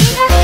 Yeah.